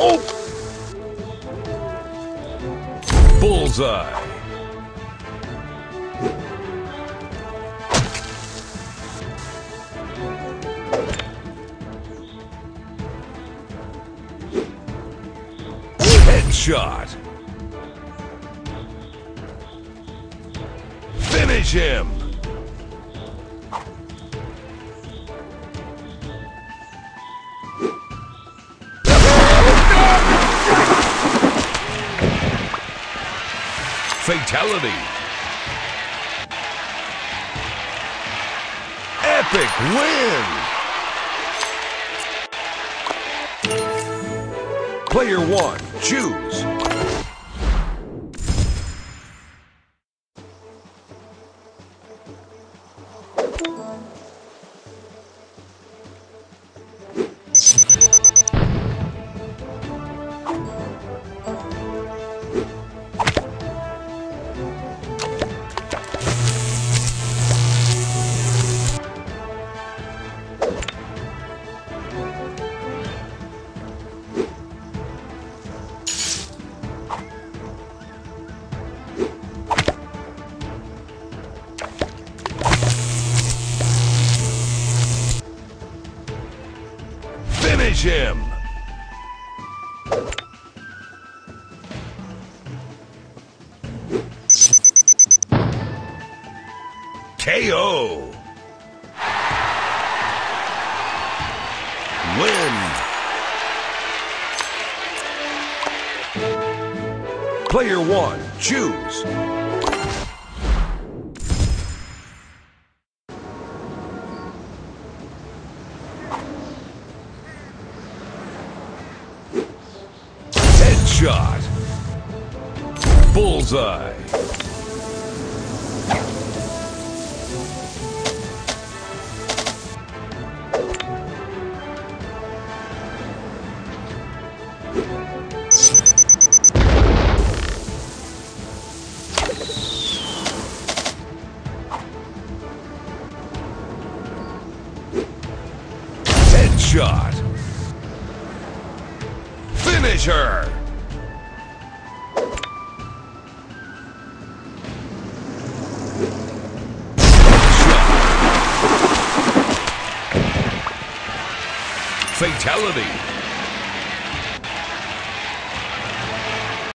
Oh! Bullseye! Headshot! Finish him! Fatality. Epic win. Player one, choose. Finish him. KO. Win. Player one, choose. Headshot. Bullseye. Headshot. Finish her. Fatality.